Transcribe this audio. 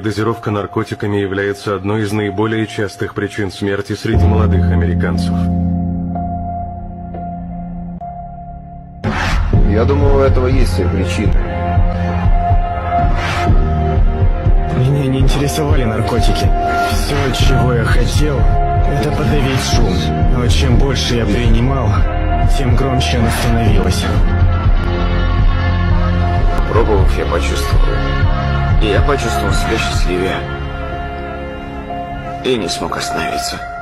Дозировка наркотиками является одной из наиболее частых причин смерти среди молодых американцев. Я думаю, у этого есть все причины. Меня не интересовали наркотики. Все, чего я хотел, это подавить шум. Но чем больше я принимал, тем громче она становилась. Попробовав, я почувствовал. И я почувствовал себя счастливее. И не смог остановиться.